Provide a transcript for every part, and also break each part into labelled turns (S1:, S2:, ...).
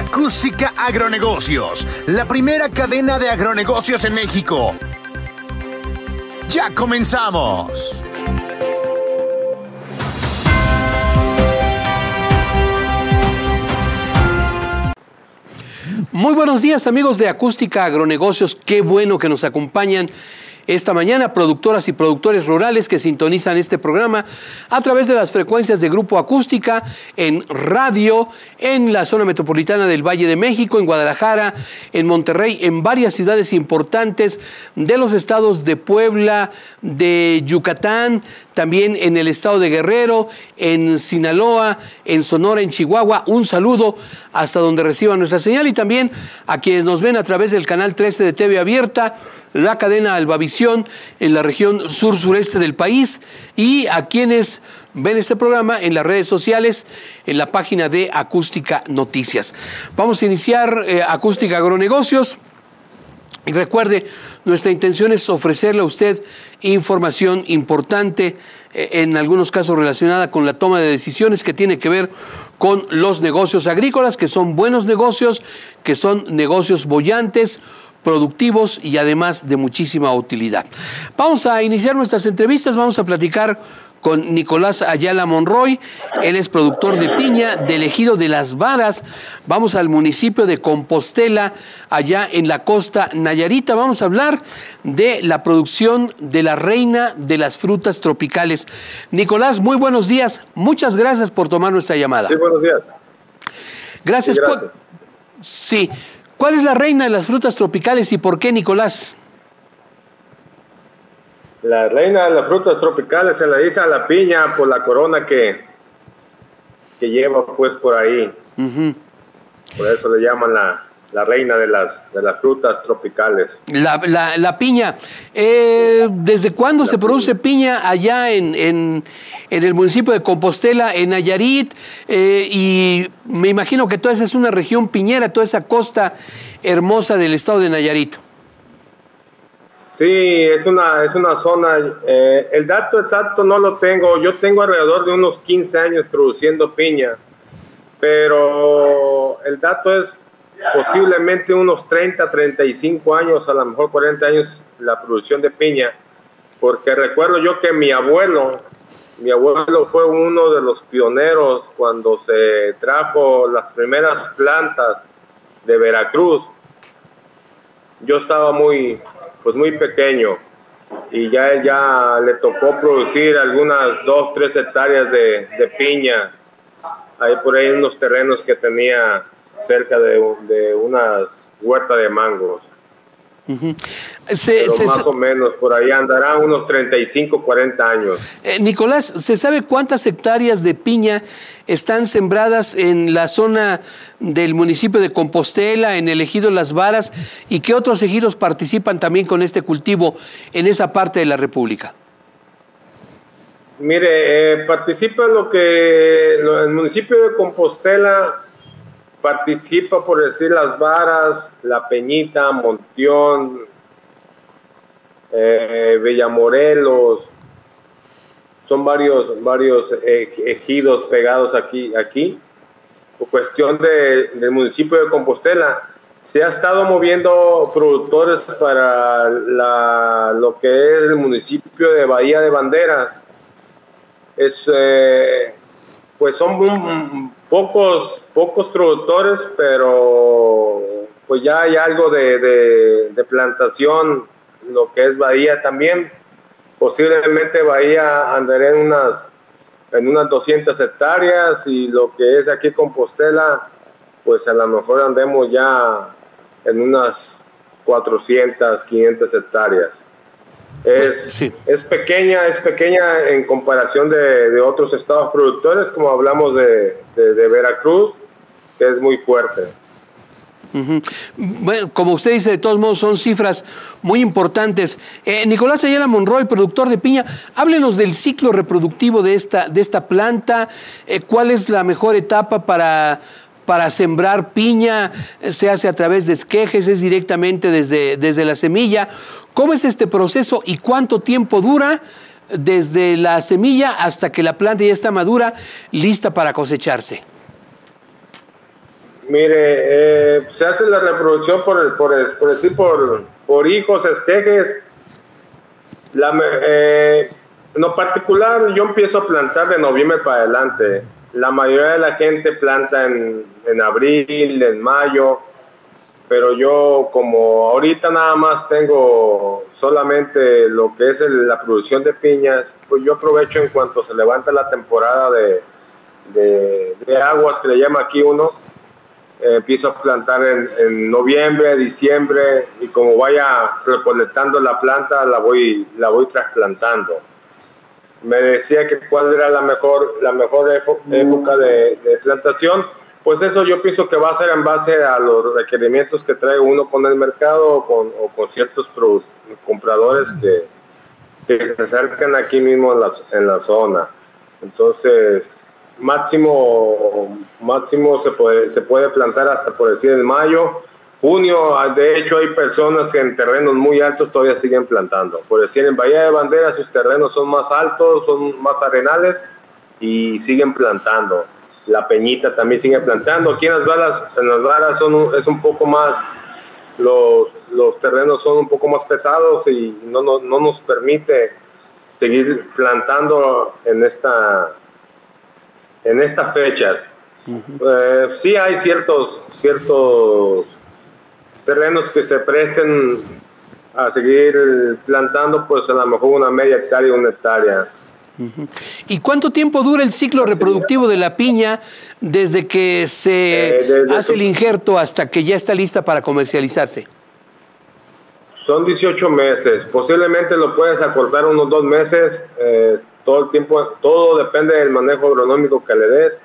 S1: Acústica Agronegocios, la primera cadena de agronegocios en México. Ya comenzamos.
S2: Muy buenos días amigos de Acústica Agronegocios, qué bueno que nos acompañan esta mañana, productoras y productores rurales que sintonizan este programa a través de las frecuencias de Grupo Acústica, en radio, en la zona metropolitana del Valle de México, en Guadalajara, en Monterrey, en varias ciudades importantes de los estados de Puebla, de Yucatán, también en el estado de Guerrero, en Sinaloa, en Sonora, en Chihuahua. Un saludo hasta donde reciban nuestra señal y también a quienes nos ven a través del canal 13 de TV Abierta la cadena Albavisión en la región sur-sureste del país y a quienes ven este programa en las redes sociales, en la página de Acústica Noticias. Vamos a iniciar eh, Acústica Agronegocios. Y recuerde, nuestra intención es ofrecerle a usted información importante, eh, en algunos casos relacionada con la toma de decisiones que tiene que ver con los negocios agrícolas, que son buenos negocios, que son negocios bollantes, productivos y además de muchísima utilidad. Vamos a iniciar nuestras entrevistas, vamos a platicar con Nicolás Ayala Monroy, él es productor de piña del ejido de Las Varas. Vamos al municipio de Compostela, allá en la costa Nayarita. Vamos a hablar de la producción de la reina de las frutas tropicales. Nicolás, muy buenos días. Muchas gracias por tomar nuestra llamada.
S3: Sí, buenos días.
S2: Gracias. Sí, gracias. sí. ¿Cuál es la reina de las frutas tropicales y por qué, Nicolás?
S3: La reina de las frutas tropicales se le dice a la piña por la corona que, que lleva pues por ahí. Por eso le llaman la, la reina de las, de las frutas tropicales.
S2: La, la, piña. Eh, ¿Desde cuándo se produce piña, allá en, en, en, el municipio de Compostela, en Nayarit? Eh, y me imagino que toda esa es una región piñera, toda esa costa hermosa del estado de Nayarit.
S3: Sí, es una, es una zona. Eh, el dato exacto no lo tengo. Yo tengo alrededor de unos 15 años produciendo piña, pero el dato es posiblemente unos 30, 35 años, a lo mejor 40 años la producción de piña, porque recuerdo yo que mi abuelo, mi abuelo fue uno de los pioneros cuando se trajo las primeras plantas de Veracruz. Yo estaba muy, pues muy pequeño y ya él ya le tocó producir algunas dos, tres hectáreas de, de piña. Hay por ahí unos terrenos que tenía cerca de, de unas huertas de mangos. más o menos, por ahí andará unos 35, 40 años.
S2: Eh, Nicolás, ¿se sabe cuántas hectáreas de piña están sembradas en la zona del municipio de Compostela, en el ejido Las Varas, y qué otros ejidos participan también con este cultivo en esa parte de la República?
S3: Mire, eh, participa lo que el municipio de Compostela participa, por decir, Las Varas, La Peñita, Montión, eh, Villamorelos, son varios, varios ejidos pegados aquí, aquí. Por cuestión de, del municipio de Compostela, se ha estado moviendo productores para lo que es el municipio de Bahía de Banderas. Es, eh, pues son pocos, pocos productores, pero pues ya hay algo de, de, plantación, lo que es Bahía también. Posiblemente Bahía andaré en unas, en unas 200 hectáreas y lo que es aquí Compostela, pues a lo mejor andemos ya en unas 400, 500 hectáreas. Es, es pequeña, es pequeña en comparación de, de otros estados productores, como hablamos de, de, Veracruz, es muy fuerte.
S2: Bueno, como usted dice, de todos modos son cifras muy importantes. Eh, Nicolás Ayala Monroy, productor de piña, háblenos del ciclo reproductivo de esta, de esta planta, eh, cuál es la mejor etapa para, para sembrar piña, se hace a través de esquejes, es directamente desde, desde la semilla. ¿Cómo es este proceso y cuánto tiempo dura desde la semilla hasta que la planta ya está madura, lista para cosecharse?
S3: Mire, eh, se hace la reproducción por, por, por decir, por, por hijos, esquejes. La, eh, en lo particular, yo empiezo a plantar de noviembre para adelante. La mayoría de la gente planta en, en abril, en mayo, pero yo como ahorita nada más tengo solamente lo que es la producción de piñas, pues yo aprovecho en cuanto se levanta la temporada de, de, de aguas que le llama aquí uno, eh, empiezo a plantar en, en, noviembre, diciembre y como vaya recolectando la planta la voy, la voy trasplantando me decía que cuál era la mejor, la mejor época de, plantación. Pues eso yo pienso que va a ser en base a los requerimientos que trae uno con el mercado o con, o con ciertos compradores que, que, se acercan aquí mismo en la, en la zona. Entonces, máximo, máximo se puede, se puede plantar hasta por decir en mayo Junio, ah, de hecho, hay personas que en terrenos muy altos todavía siguen plantando. Por decir, en Bahía de Bandera sus terrenos son más altos, son más arenales y siguen plantando. La Peñita también sigue plantando. Aquí en las varas, en las varas son, es un poco más, los, los terrenos son un poco más pesados y no, no, no nos permite seguir plantando en, esta, en estas fechas. Eh, sí hay ciertos, ciertos terrenos que se presten a seguir plantando, pues a lo mejor una media hectárea, una hectárea.
S2: ¿Y cuánto tiempo dura el ciclo reproductivo de la piña desde que se eh, hace el injerto hasta que ya está lista para comercializarse?
S3: Son 18 meses, posiblemente lo puedes acortar unos dos meses, eh, todo el tiempo, todo depende del manejo agronómico que le des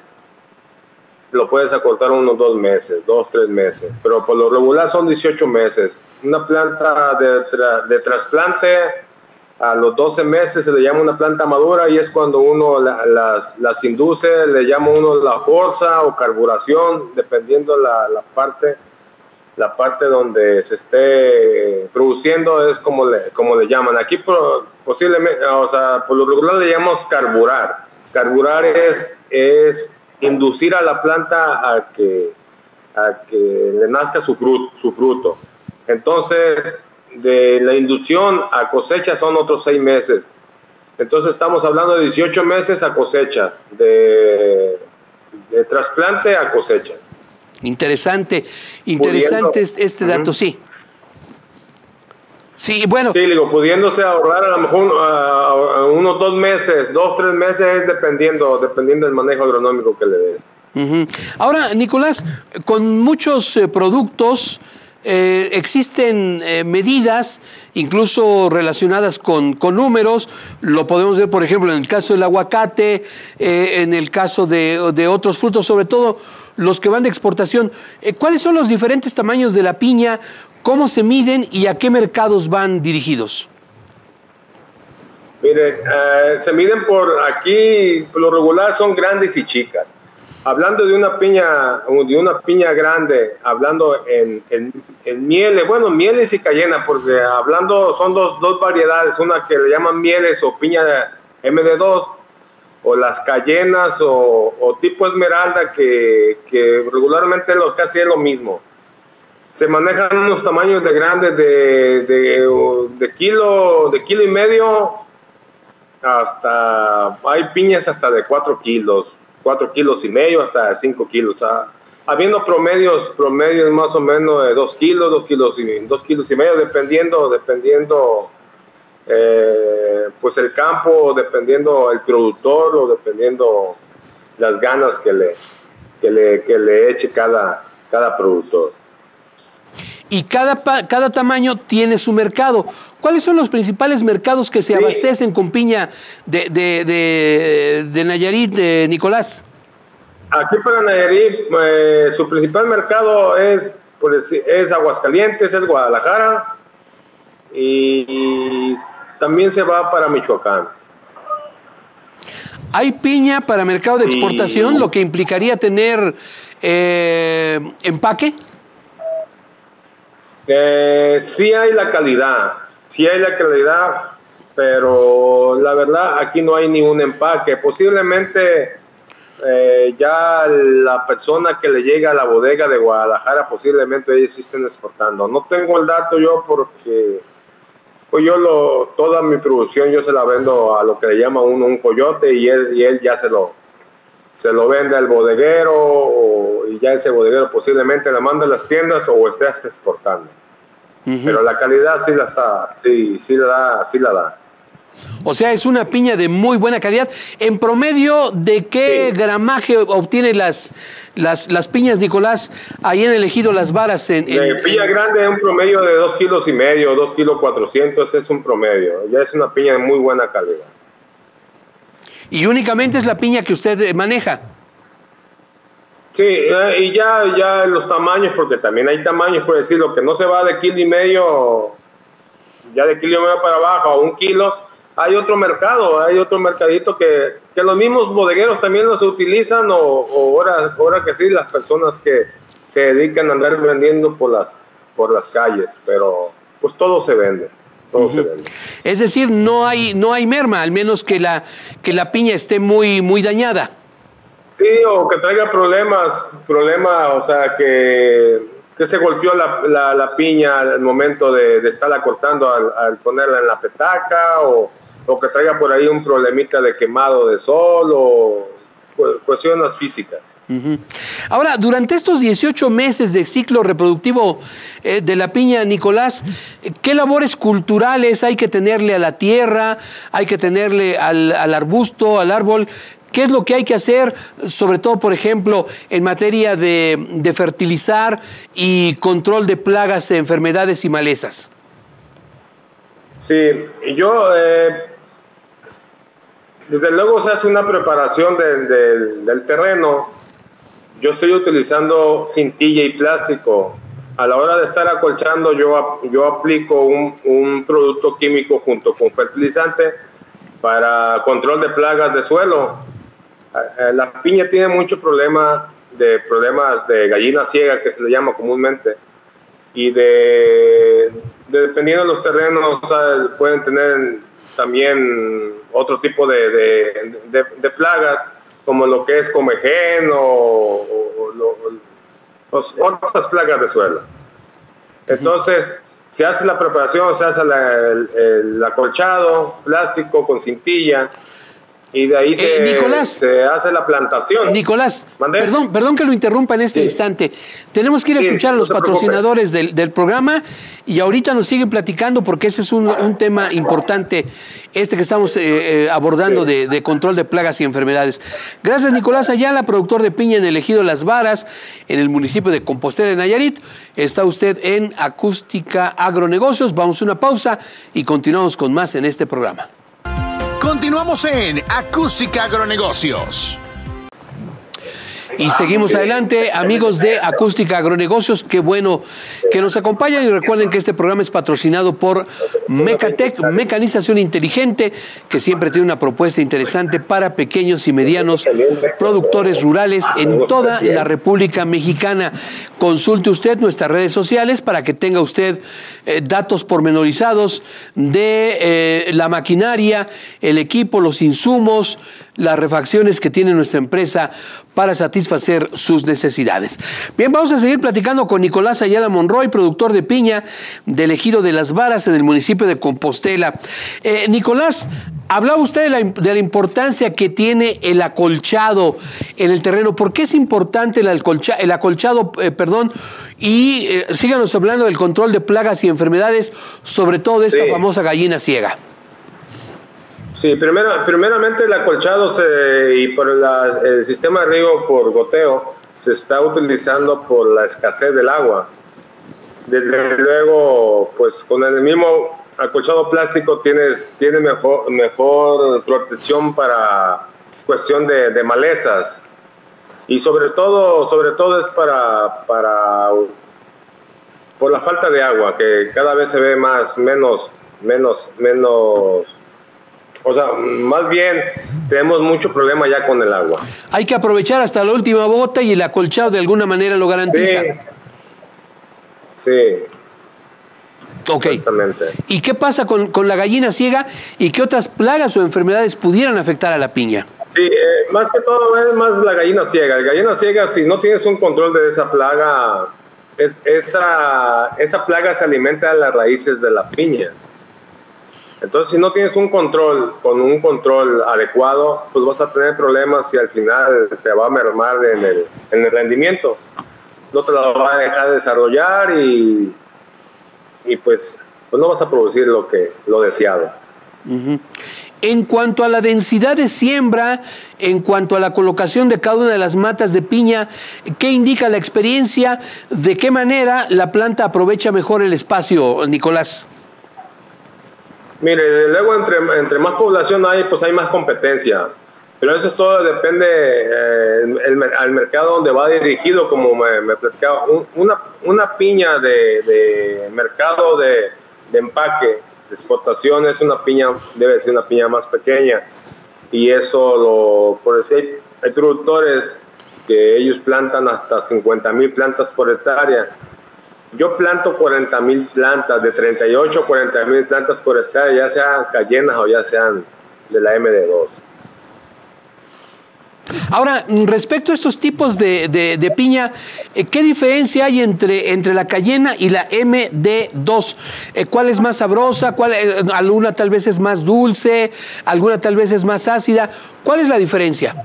S3: lo puedes acortar unos dos meses, dos, tres meses, pero por lo regular son 18 meses. Una planta de, de trasplante a los 12 meses se le llama una planta madura y es cuando uno las, las, induce, le llama uno la fuerza o carburación, dependiendo la, la, parte la parte donde se esté produciendo es como le, como le llaman. Aquí posiblemente, o sea, por lo regular le llamamos carburar. Carburar es, es inducir a la planta a que, a que le nazca su fruto, su fruto. Entonces, de la inducción a cosecha son otros seis meses. Entonces estamos hablando de 18 meses a cosecha, de, de trasplante a cosecha.
S2: Interesante, interesante este dato, sí. Sí, bueno.
S3: Sí, digo, pudiéndose ahorrar a lo mejor unos dos meses, dos, tres meses, dependiendo, dependiendo del manejo agronómico que le dé.
S2: Ahora, Nicolás, con muchos eh, productos eh, existen eh, medidas, incluso relacionadas con, con, números. Lo podemos ver, por ejemplo, en el caso del aguacate, en el caso de, de otros frutos, sobre todo los que van de exportación. ¿Cuáles son los diferentes tamaños de la piña? ¿Cómo se miden y a qué mercados van dirigidos?
S3: Mire, eh, se miden por aquí, lo regular son grandes y chicas. Hablando de una piña, de una piña grande, hablando en, en, mieles, bueno, mieles y cayena, porque hablando son dos, dos variedades, una que le llaman mieles o piña MD2, o las cayenas o, o tipo esmeralda, que, que regularmente lo casi es lo mismo se manejan unos tamaños de grandes de, de, kilo, de kilo y medio hasta, hay piñas hasta de 4 kilos, 4 kilos y medio hasta 5 kilos. habiendo promedios, promedios más o menos de 2 kilos, 2 kilos y, 2 kilos y medio, dependiendo, dependiendo eh, pues el campo, dependiendo el productor o dependiendo las ganas que le, que le, que le eche cada, cada productor
S2: y cada, cada tamaño tiene su mercado. ¿Cuáles son los principales mercados que se abastecen con piña de, de, de, Nayarit, de Nicolás?
S3: Aquí para Nayarit, eh, su principal mercado es, es Aguascalientes, es Guadalajara y también se va para Michoacán.
S2: ¿Hay piña para mercado de exportación, lo que implicaría tener eh, empaque?
S3: Eh, sí hay la calidad, sí hay la calidad, pero la verdad aquí no hay ningún empaque. Posiblemente eh, ya la persona que le llega a la bodega de Guadalajara posiblemente ellos sí estén exportando. No tengo el dato yo porque pues yo lo, toda mi producción yo se la vendo a lo que le llama uno un coyote y él, y él ya se lo, se lo vende al bodeguero y ya ese bodeguero posiblemente la manda a las tiendas o esté hasta exportando. Pero la calidad sí la está, sí, sí la da, sí la da.
S2: O sea, es una piña de muy buena calidad. En promedio, ¿de qué gramaje obtiene las, las, piñas, Nicolás, ahí en elegido Las Varas? En,
S3: en... piña grande, un promedio de 2 kilos y medio, 2 kilos 400, es un promedio. Ya es una piña de muy buena calidad.
S2: ¿Y únicamente es la piña que usted maneja?
S3: Sí, eh, y ya, ya los tamaños, porque también hay tamaños, por decirlo, que no se va de kilo y medio, ya de kilo y medio para abajo, a un kilo, hay otro mercado, hay otro mercadito que, que los mismos bodegueros también los utilizan o, ahora, ahora que sí, las personas que se dedican a andar vendiendo por las, por las calles, pero pues todo se vende. Todo se vende.
S2: Es decir, no hay, no hay merma, al menos que la, que la piña esté muy, muy dañada.
S3: Sí, o que traiga problemas, problemas, o sea, que, que se golpeó la, la, piña al momento de, de estarla cortando al, al, ponerla en la petaca, o, o que traiga por ahí un problemita de quemado de sol o cuestiones físicas.
S2: Ahora, durante estos 18 meses de ciclo reproductivo eh, de la piña, Nicolás, ¿qué labores culturales hay que tenerle a la tierra, hay que tenerle al, arbusto, al árbol? ¿Qué es lo que hay que hacer, sobre todo, por ejemplo, en materia de, fertilizar y control de plagas, enfermedades y malezas?
S3: Sí, yo eh, desde luego se hace una preparación del terreno. Yo estoy utilizando cintilla y plástico. A la hora de estar acolchando, yo, yo aplico un, un producto químico junto con fertilizante para control de plagas de suelo. Eh, la piña tiene mucho problema de problemas de gallina ciega, que se le llama comúnmente, y de, dependiendo de los terrenos, pueden tener también otro tipo de, de, plagas, como lo que es comején o, otras plagas de suelo. Entonces, se hace la preparación, se hace el acolchado, plástico con cintilla, y de ahí eh, se, hace la plantación.
S2: Nicolás, perdón, perdón que lo interrumpa en este instante. Tenemos que ir a escuchar a los patrocinadores del, programa y ahorita nos siguen platicando porque ese es un, tema importante, este que estamos eh, eh, abordando de, control de plagas y enfermedades. Gracias Nicolás Ayala, productor de piña en el ejido Las Varas, en el municipio de Compostela, en Nayarit. Está usted en Acústica Agronegocios. Vamos a una pausa y continuamos con más en este programa.
S1: Continuamos en Acústica Agronegocios.
S2: Y seguimos adelante, amigos de Acústica Agronegocios, qué bueno que nos acompañan y recuerden que este programa es patrocinado por Mecatec, Mecanización Inteligente, que siempre tiene una propuesta interesante para pequeños y medianos productores rurales en toda la República Mexicana. Consulte usted nuestras redes sociales para que tenga usted eh, datos pormenorizados de eh, la maquinaria, el equipo, los insumos, las refacciones que tiene nuestra empresa para satisfacer sus necesidades. Bien, vamos a seguir platicando con Nicolás Ayala Monroy, productor de piña del ejido de Las Varas en el municipio de Compostela. Eh, Nicolás, hablaba usted de la, importancia que tiene el acolchado en el terreno. ¿Por qué es importante el, el acolchado, eh, perdón? Y eh, síganos hablando del control de plagas y enfermedades, sobre todo de esta famosa gallina ciega.
S3: Sí, primero, primeramente el acolchado y por el sistema de riego por goteo se está utilizando por la escasez del agua. Desde luego, pues con el mismo acolchado plástico tienes, tiene mejor, mejor protección para cuestión de, de, malezas y sobre todo, sobre todo es para, para por la falta de agua que cada vez se ve más menos menos menos o sea, más bien tenemos mucho problema ya con el agua.
S2: Hay que aprovechar hasta la última bota y el acolchado de alguna manera lo garantiza.
S3: Sí. sí.
S2: Ok. Exactamente. ¿Y qué pasa con, con, la gallina ciega y qué otras plagas o enfermedades pudieran afectar a la piña?
S3: Sí, eh, más que todo es más la gallina ciega. La gallina ciega, si no tienes un control de esa plaga, es, esa, esa plaga se alimenta de las raíces de la piña. Entonces, si no tienes un control, con un control adecuado, pues vas a tener problemas y al final te va a mermar en el, en el rendimiento. No te la va a dejar desarrollar y, y pues, pues no vas a producir lo, que, lo deseado.
S2: En cuanto a la densidad de siembra, en cuanto a la colocación de cada una de las matas de piña, ¿qué indica la experiencia? ¿De qué manera la planta aprovecha mejor el espacio, Nicolás?
S3: Mire, luego entre, entre más población hay, pues hay más competencia. Pero eso todo depende eh, al mercado donde va dirigido, como me, me platicaba. una, una piña de, de mercado de, de, empaque, de exportación, es una piña, debe ser una piña más pequeña. Y eso, lo, por decir, hay productores que ellos plantan hasta 50 mil plantas por hectárea yo planto 40 mil plantas, de 38 a 40 mil plantas por hectárea, ya sean cayenas o ya sean de la MD2.
S2: Ahora, respecto a estos tipos de, piña, eh, ¿qué diferencia hay entre, entre la cayena y la MD2? Eh, ¿Cuál es más sabrosa? ¿Cuál, eh, ¿Alguna tal vez es más dulce? ¿Alguna tal vez es más ácida? ¿Cuál es la diferencia?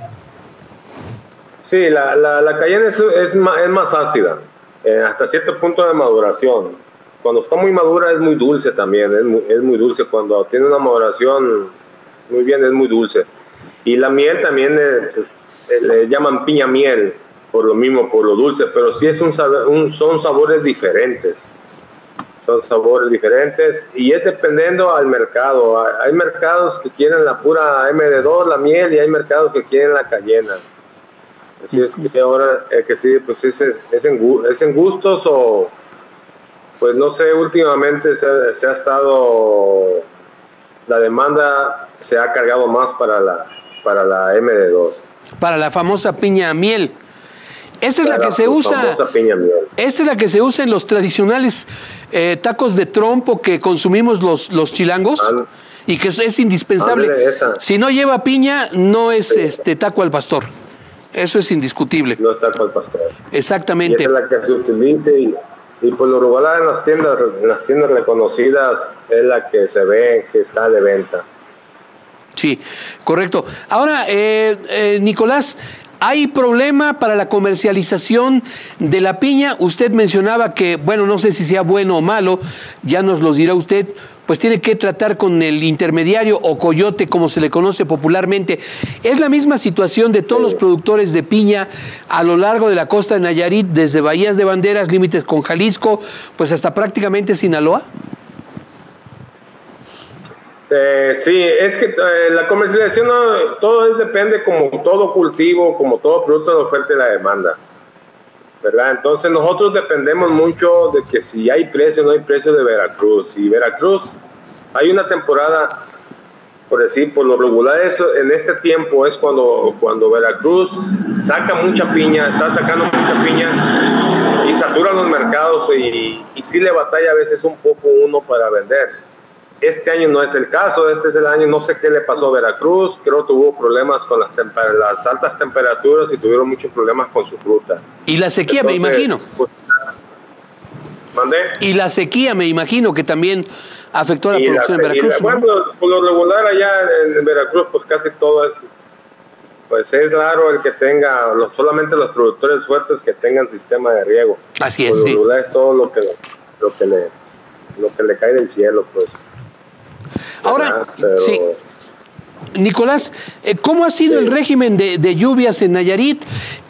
S3: Sí, la, la, cayena es, es, más, es más ácida. Eh, hasta cierto punto de maduración. Cuando está muy madura es muy dulce también, es muy, es muy, dulce. Cuando tiene una maduración muy bien es muy dulce. Y la miel también eh, eh, le llaman piña miel, por lo mismo, por lo dulce, pero sí es un, un, son sabores diferentes. Son sabores diferentes y es dependiendo al mercado. Hay mercados que quieren la pura MD2, la miel, y hay mercados que quieren la cayena. Así es que ahora, eh, que sí, pues es, es, en, es en gustos o, pues no sé, últimamente se, ha estado, la demanda se ha cargado más para la, para la MD2.
S2: Para la famosa piña miel. Esa es la, que se usa. Piña miel. Esa es la que se usa en los tradicionales eh, tacos de trompo que consumimos los, los chilangos. y que es, indispensable. si no lleva piña, no es este taco al pastor. Eso es indiscutible.
S3: No está con el pastor.
S2: Exactamente.
S3: Y esa es la que se utilice y, y por lo regular en las tiendas, en las tiendas reconocidas es la que se ve que está de venta.
S2: Sí, correcto. Ahora, eh, eh, Nicolás, ¿Hay problema para la comercialización de la piña? Usted mencionaba que, bueno, no sé si sea bueno o malo, ya nos lo dirá usted, pues tiene que tratar con el intermediario o coyote, como se le conoce popularmente. ¿Es la misma situación de todos los productores de piña a lo largo de la costa de Nayarit, desde Bahías de Banderas, límites con Jalisco, pues hasta prácticamente Sinaloa?
S3: Eh, sí, es que eh, la comercialización todo es, depende como todo cultivo, como todo producto de oferta y la demanda. ¿Verdad? Entonces nosotros dependemos mucho de que si hay precio o no hay precio de Veracruz. Y Veracruz, hay una temporada, por decir, por lo regular, eso, en este tiempo es cuando, cuando Veracruz saca mucha piña, está sacando mucha piña y satura los mercados y, y sí le batalla a veces un poco uno para vender este año no es el caso, este es el año, no sé qué le pasó a Veracruz, creo que tuvo problemas con las, las altas temperaturas y tuvieron muchos problemas con su fruta.
S2: Y la sequía, me imagino. Pues,
S3: ¿Mandé?
S2: Y la sequía, me imagino que también afectó a la producción de Veracruz.
S3: bueno, por lo regular allá en, Veracruz, pues casi todo es, pues es raro el que tenga, solamente los productores fuertes que tengan sistema de riego.
S2: Así es,
S3: por lo regular es todo lo que, lo que le lo que le cae del cielo, pues.
S2: Ahora, sí. Nicolás, eh, ¿cómo ha sido el régimen de, lluvias en Nayarit?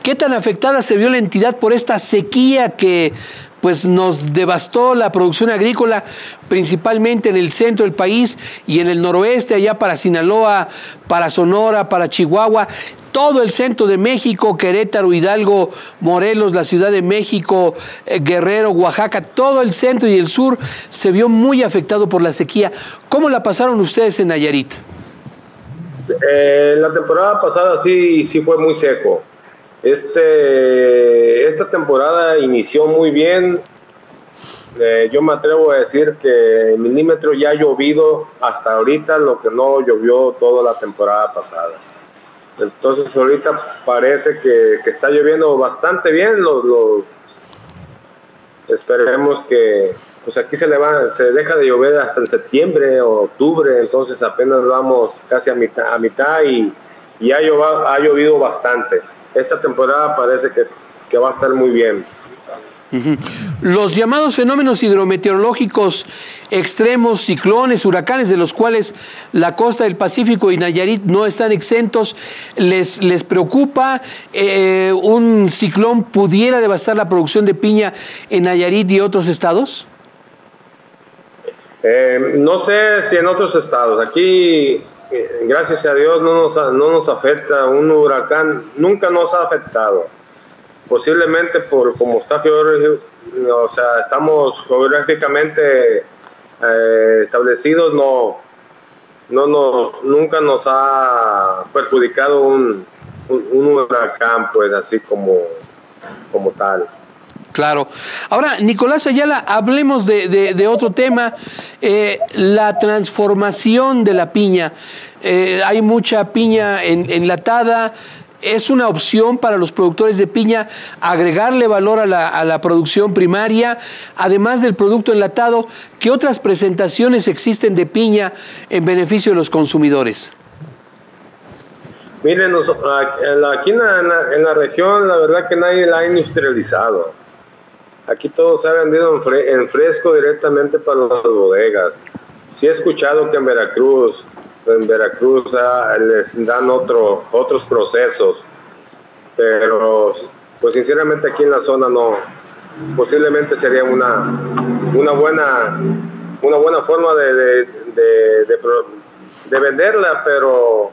S2: ¿Qué tan afectada se vio la entidad por esta sequía que pues nos devastó la producción agrícola, principalmente en el centro del país y en el noroeste, allá para Sinaloa, para Sonora, para Chihuahua, todo el centro de México, Querétaro, Hidalgo, Morelos, la Ciudad de México, eh, Guerrero, Oaxaca, todo el centro y el sur se vio muy afectado por la sequía. ¿Cómo la pasaron ustedes en Nayarit?
S3: Eh, la temporada pasada sí, sí fue muy seco. Este, esta temporada inició muy bien. Eh, yo me atrevo a decir que en milímetro ya ha llovido hasta ahorita lo que no llovió toda la temporada pasada. Entonces ahorita parece que, está lloviendo bastante bien. Los, esperemos que pues aquí se le va, se deja de llover hasta el septiembre o octubre, entonces apenas vamos casi a mitad, a mitad y, y ha, ha llovido bastante. Esta temporada parece que, que va a estar muy bien.
S2: Los llamados fenómenos hidrometeorológicos extremos, ciclones, huracanes, de los cuales la costa del Pacífico y Nayarit no están exentos, ¿les, les preocupa eh, un ciclón pudiera devastar la producción de piña en Nayarit y otros estados?
S3: Eh, no sé si en otros estados. Aquí, gracias a Dios, no nos, no nos afecta un huracán, nunca nos ha afectado posiblemente por como está o sea, estamos geográficamente eh, establecidos, no, no nos, nunca nos ha perjudicado un, un, huracán, pues así como, como tal.
S2: Claro. Ahora, Nicolás Ayala, hablemos de, otro tema, eh, la transformación de la piña. Eh, hay mucha piña enlatada, es una opción para los productores de piña agregarle valor a la, producción primaria, además del producto enlatado. ¿Qué otras presentaciones existen de piña en beneficio de los consumidores?
S3: Miren, aquí en la, región la verdad que nadie la ha industrializado. Aquí todo se ha vendido en, fresco directamente para las bodegas. Sí he escuchado que en Veracruz en Veracruz ah, les dan otro, otros procesos, pero pues sinceramente aquí en la zona no, posiblemente sería una, una, buena, una buena forma de, de, de, venderla, pero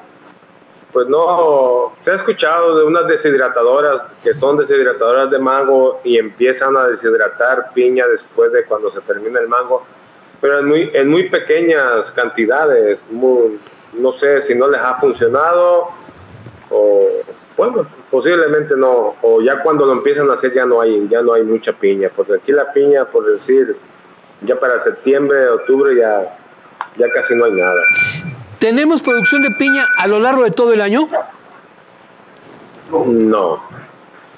S3: pues no, se ha escuchado de unas deshidratadoras que son deshidratadoras de mango y empiezan a deshidratar piña después de cuando se termina el mango pero en muy, en muy pequeñas cantidades. no sé si no les ha funcionado o, bueno, posiblemente no. O ya cuando lo empiezan a hacer ya no hay, ya no hay mucha piña, porque aquí la piña, por decir, ya para septiembre, octubre ya, ya casi no hay nada.
S2: ¿Tenemos producción de piña a lo largo de todo el año?
S3: No.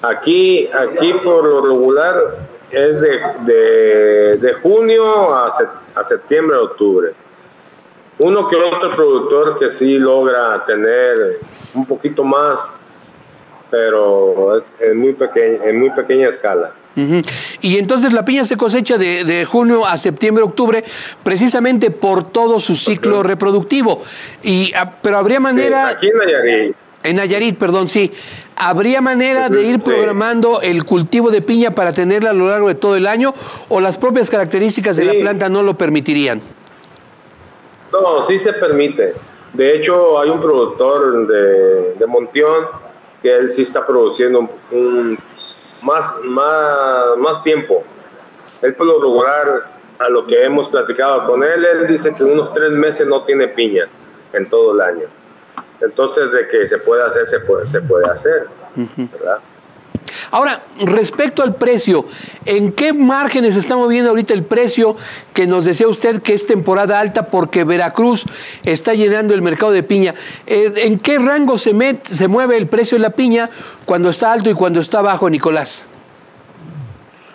S3: Aquí, aquí por lo regular es de, de, junio a, a septiembre, octubre. Uno que otro productor que sí logra tener un poquito más, pero es en muy, pequeña, en muy pequeña escala.
S2: Y entonces la piña se cosecha de, de, junio a septiembre, octubre, precisamente por todo su ciclo reproductivo. Y, ah, pero habría manera...
S3: aquí en Nayarit.
S2: En Nayarit, perdón, sí. ¿Habría manera de ir programando el cultivo de piña para tenerla a lo largo de todo el año o las propias características de la planta no lo permitirían?
S3: No, sí se permite. De hecho, hay un productor de, de Montión que él sí está produciendo un, más, más, más tiempo. Él por lo regular, a lo que hemos platicado con él, él dice que unos tres meses no tiene piña en todo el año. Entonces, de que se puede hacer, se puede, se puede hacer. ¿verdad?
S2: Ahora, respecto al precio, ¿en qué márgenes está moviendo ahorita el precio que nos decía usted que es temporada alta porque Veracruz está llenando el mercado de piña? Eh, ¿En qué rango se, se mueve el precio de la piña cuando está alto y cuando está bajo, Nicolás?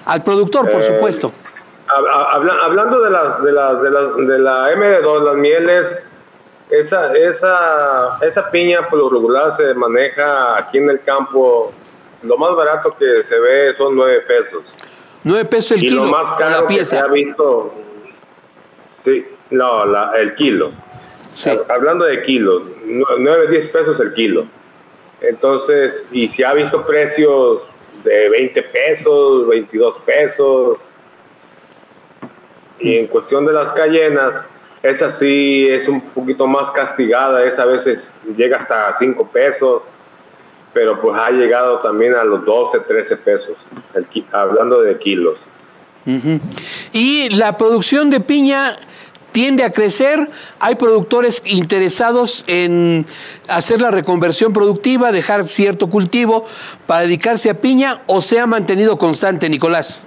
S2: Al productor, por eh, supuesto.
S3: hablando de, las, de, las, de, las, de la MD2, las mieles, esa, esa, esa piña por lo regular se maneja aquí en el campo. Lo más barato que se ve son nueve pesos.
S2: Nueve pesos el
S3: y
S2: kilo.
S3: lo más caro la pieza. que se ha visto. Sí, no, la, el kilo. Hablando de kilos, nueve, diez pesos el kilo. Entonces, y se ha visto precios de 20 pesos, 22 pesos. Y en cuestión de las cayenas, esa sí es un poquito más castigada, esa a veces llega hasta 5 pesos, pero pues ha llegado también a los 12, 13 pesos, hablando de kilos.
S2: Y la producción de piña tiende a crecer, hay productores interesados en hacer la reconversión productiva, dejar cierto cultivo para dedicarse a piña o se ha mantenido constante, Nicolás.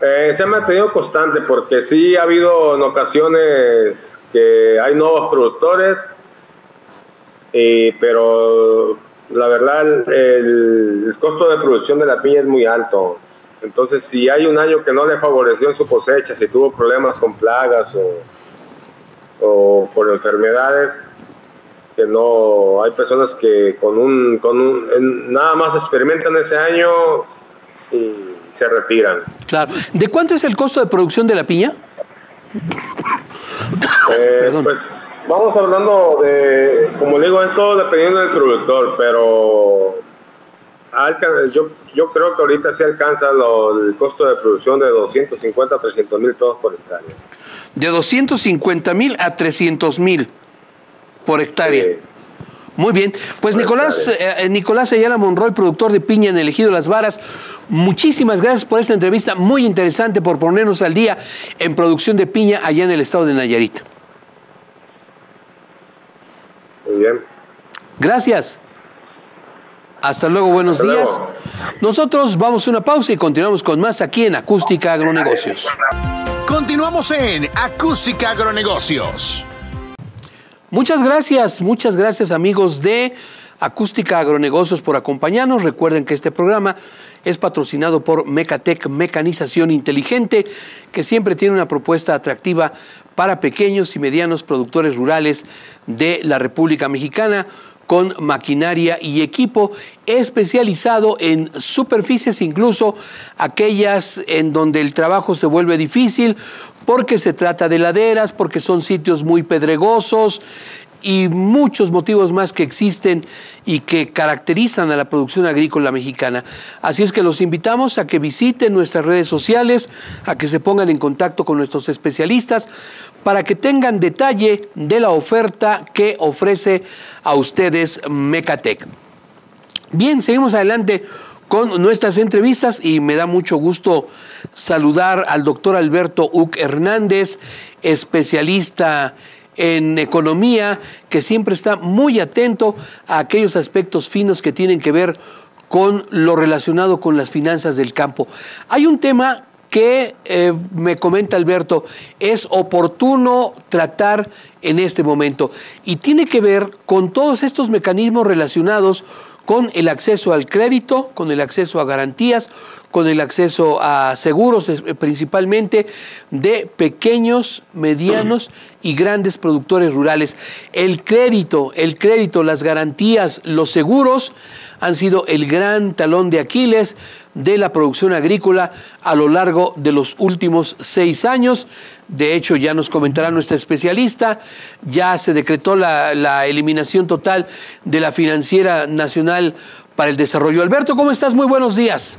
S3: Eh, se ha mantenido constante porque sí ha habido en ocasiones que hay nuevos productores pero la verdad el, costo de producción de la piña es muy alto. Entonces, si hay un año que no le favoreció en su cosecha, si tuvo problemas con plagas o, o por enfermedades, que no hay personas que con un, con un nada más experimentan ese año y se retiran.
S2: Claro. ¿De cuánto es el costo de producción de la piña?
S3: Eh, pues vamos hablando de, como digo, es todo dependiendo del productor, pero yo, yo creo que ahorita se alcanza el costo de producción de 250 a 300 mil pesos por hectárea.
S2: De 250 mil a 300 mil por hectárea. Muy bien. Pues Nicolás, eh, Nicolás Ayala Monroy, productor de piña en el Ejido Las Varas, muchísimas gracias por esta entrevista muy interesante, por ponernos al día en producción de piña allá en el estado de Nayarit.
S3: Muy bien.
S2: Gracias. Hasta luego, buenos días. Nosotros vamos a una pausa y continuamos con más aquí en Acústica Agronegocios.
S1: Continuamos en Acústica Agronegocios.
S2: Muchas gracias, muchas gracias amigos de Acústica Agronegocios por acompañarnos. Recuerden que este programa es patrocinado por Mecatec Mecanización Inteligente, que siempre tiene una propuesta atractiva para pequeños y medianos productores rurales de la República Mexicana con maquinaria y equipo especializado en superficies, incluso aquellas en donde el trabajo se vuelve difícil porque se trata de laderas, porque son sitios muy pedregosos y muchos motivos más que existen y que caracterizan a la producción agrícola mexicana. Así es que los invitamos a que visiten nuestras redes sociales, a que se pongan en contacto con nuestros especialistas para que tengan detalle de la oferta que ofrece a ustedes Mecatec. Bien, seguimos adelante con nuestras entrevistas y me da mucho gusto saludar al doctor Alberto Uc Hernández, especialista en economía, que siempre está muy atento a aquellos aspectos finos que tienen que ver con lo relacionado con las finanzas del campo. Hay un tema que eh, me comenta Alberto, es oportuno tratar en este momento y tiene que ver con todos estos mecanismos relacionados con el acceso al crédito, con el acceso a garantías, con el acceso a seguros principalmente de pequeños, medianos y grandes productores rurales. El crédito, el crédito, las garantías, los seguros han sido el gran talón de Aquiles de la producción agrícola a lo largo de los últimos seis años. De hecho, ya nos comentará nuestra especialista, ya se decretó la, eliminación total de la Financiera Nacional para el Desarrollo. Alberto, ¿cómo estás? Muy buenos días.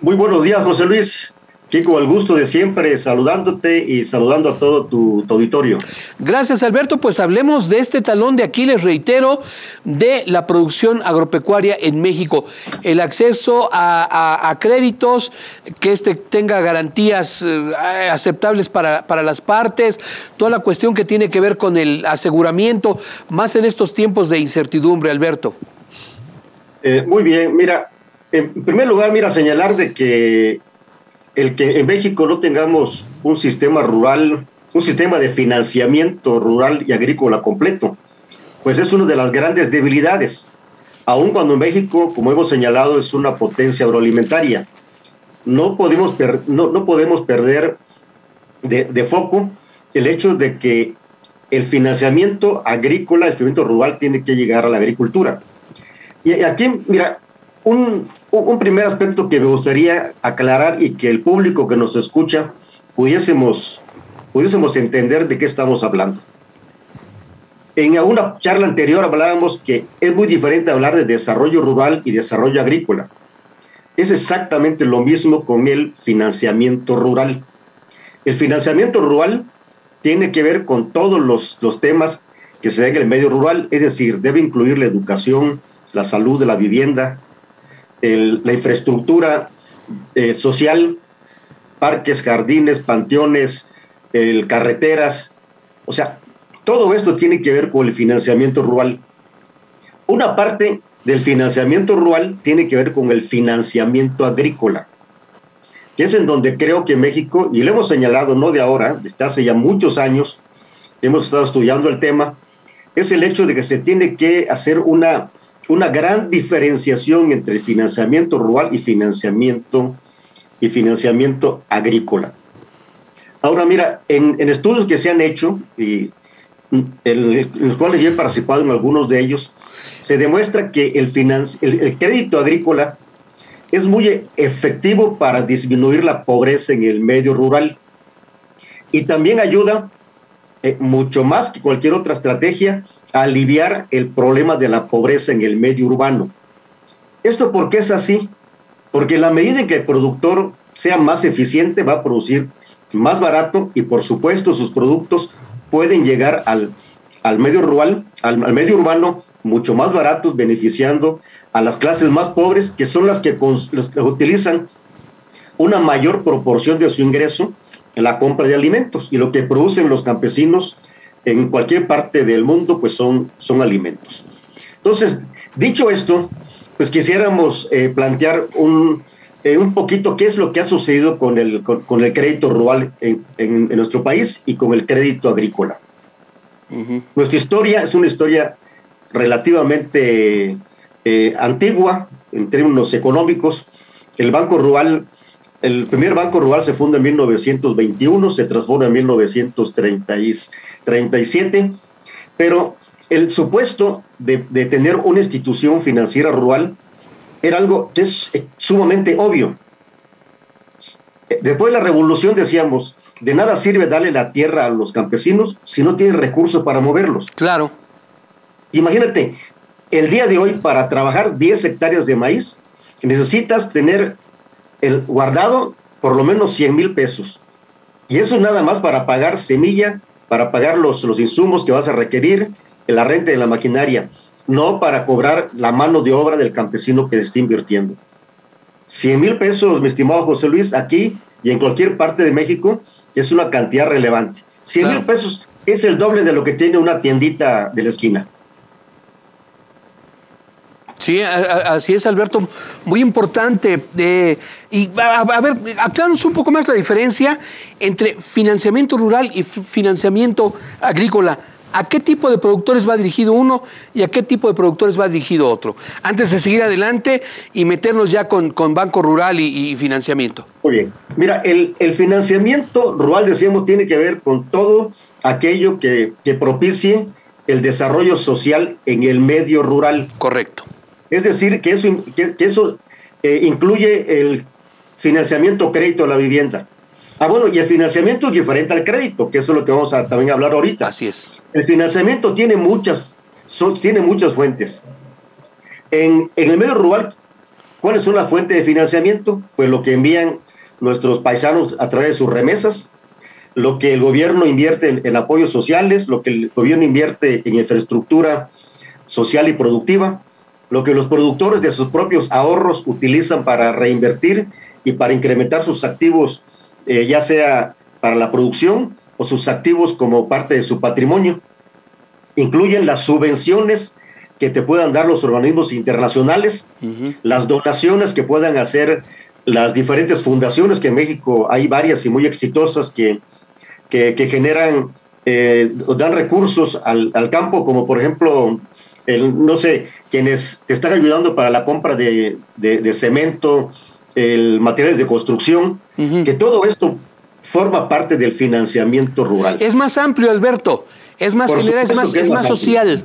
S4: Muy buenos días, José Luis. Kiko, el gusto de siempre saludándote y saludando a todo tu, auditorio.
S2: Gracias, Alberto. Pues hablemos de este talón de Aquiles, reitero, de la producción agropecuaria en México. El acceso a, créditos, que este tenga garantías eh, aceptables para, las partes, toda la cuestión que tiene que ver con el aseguramiento, más en estos tiempos de incertidumbre, Alberto.
S4: Eh, muy bien, mira, en primer lugar, mira, señalar de que el que en México no tengamos un sistema rural, un sistema de financiamiento rural y agrícola completo, pues es una de las grandes debilidades, aun cuando México, como hemos señalado, es una potencia agroalimentaria. No podemos, no, podemos perder de, de foco el hecho de que el financiamiento agrícola, el financiamiento rural tiene que llegar a la agricultura. Y aquí, mira, un, un primer aspecto que me gustaría aclarar y que el público que nos escucha pudiésemos, pudiésemos entender de qué estamos hablando. En una charla anterior hablábamos que es muy diferente hablar de desarrollo rural y desarrollo agrícola. Es exactamente lo mismo con el financiamiento rural. El financiamiento rural tiene que ver con todos los, los temas que se den en el medio rural, es decir, debe incluir la educación, la salud, la vivienda, la infraestructura eh, social, parques, jardines, panteones, carreteras, o sea, todo esto tiene que ver con el financiamiento rural. Una parte del financiamiento rural tiene que ver con el financiamiento agrícola, que es en donde creo que México, y lo hemos señalado no de ahora, desde hace ya muchos años, hemos estado estudiando el tema, es el hecho de que se tiene que hacer una, una gran diferenciación entre el financiamiento rural y financiamiento, y financiamiento agrícola. Ahora mira, en, estudios que se han hecho, y en, los cuales yo he participado en algunos de ellos, se demuestra que el, el crédito agrícola es muy efectivo para disminuir la pobreza en el medio rural y también ayuda eh, mucho más que cualquier otra estrategia aliviar el problema de la pobreza en el medio urbano. ¿Esto por qué es así? Porque en la medida en que el productor sea más eficiente, va a producir más barato y por supuesto sus productos pueden llegar al, al medio rural, al, medio urbano mucho más baratos, beneficiando a las clases más pobres, que son las que, las que utilizan una mayor proporción de su ingreso en la compra de alimentos y lo que producen los campesinos en cualquier parte del mundo pues son, son alimentos. Entonces, dicho esto, pues quisiéramos eh, plantear un, eh, un poquito qué es lo que ha sucedido con el, con, el crédito rural en, en, nuestro país y con el crédito agrícola. Nuestra historia es una historia relativamente eh, antigua en términos económicos. El Banco Rural el primer Banco Rural se funda en 1921, se transforma en 1937, pero el supuesto de, tener una institución financiera rural era algo que es sumamente obvio. Después de la revolución decíamos, de nada sirve darle la tierra a los campesinos si no tienen recursos para moverlos.
S2: Claro.
S4: Imagínate, el día de hoy para trabajar 10 hectáreas de maíz necesitas tener el guardado por lo menos 100 mil pesos. Y eso nada más para pagar semilla, para pagar los, los insumos que vas a requerir, la renta de la maquinaria, no para cobrar la mano de obra del campesino que se está invirtiendo. 100 mil pesos, mi estimado José Luis, aquí y en cualquier parte de México es una cantidad relevante. 100 mil pesos es el doble de lo que tiene una tiendita de la esquina.
S2: Sí, así es, Alberto. Muy importante. Eh, y a, ver, acláranos un poco más la diferencia entre financiamiento rural y financiamiento agrícola. ¿A qué tipo de productores va dirigido uno y a qué tipo de productores va dirigido otro? Antes de seguir adelante y meternos ya con, Banco Rural y, financiamiento.
S4: Muy bien. Mira, el, financiamiento rural, decíamos, tiene que ver con todo aquello que, que propicie el desarrollo social en el medio rural.
S2: Correcto.
S4: Es decir, que eso, que, eso eh, incluye el financiamiento crédito a la vivienda. Ah, bueno, y el financiamiento es diferente al crédito, que eso es lo que vamos a también hablar ahorita.
S2: Así es.
S4: El financiamiento tiene muchas, tiene muchas fuentes. En, en el medio rural, ¿cuáles son las fuentes de financiamiento? Pues lo que envían nuestros paisanos a través de sus remesas, lo que el gobierno invierte en, en, apoyos sociales, lo que el gobierno invierte en infraestructura social y productiva, lo que los productores de sus propios ahorros utilizan para reinvertir y para incrementar sus activos, eh, ya sea para la producción o sus activos como parte de su patrimonio. Incluyen las subvenciones que te puedan dar los organismos internacionales, las donaciones que puedan hacer las diferentes fundaciones, que en México hay varias y muy exitosas que, que, generan, eh, dan recursos al, al campo, como por ejemplo el, no sé, quienes te están ayudando para la compra de, cemento, el, materiales de construcción, que todo esto forma parte del financiamiento rural.
S2: Es más amplio, Alberto, es más general, es más, social.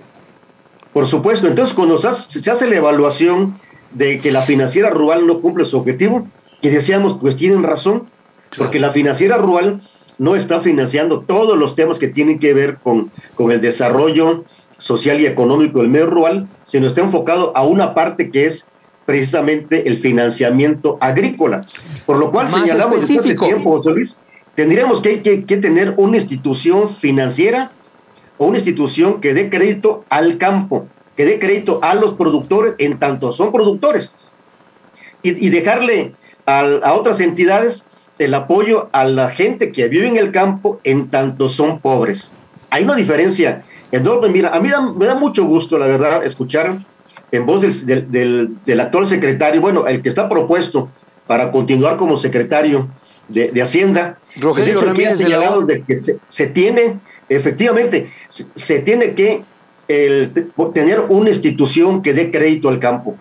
S4: Por supuesto, entonces cuando se hace, la evaluación de que la financiera rural no cumple su objetivo, y decíamos, pues tienen razón, porque la financiera rural no está financiando todos los temas que tienen que ver con, con el desarrollo social y económico del medio rural, sino está enfocado a una parte que es precisamente el financiamiento agrícola. Por lo cual señalamos desde hace tiempo, José Luis, tendríamos que, que, tener una institución financiera o una institución que dé crédito al campo, que dé crédito a los productores en tanto son productores y, dejarle a otras entidades el apoyo a la gente que vive en el campo en tanto son pobres. Hay una diferencia enorme. Mira, a mí me da mucho gusto, la verdad, escuchar en voz del, del, actual secretario, bueno, el que está propuesto para continuar como secretario de, Hacienda,
S2: Rogelio
S4: el hecho que ha señalado de que se, tiene, efectivamente, se, tiene que el tener una institución que dé crédito al campo.